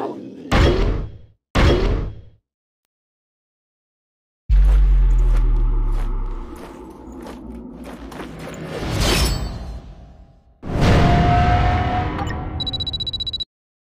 No,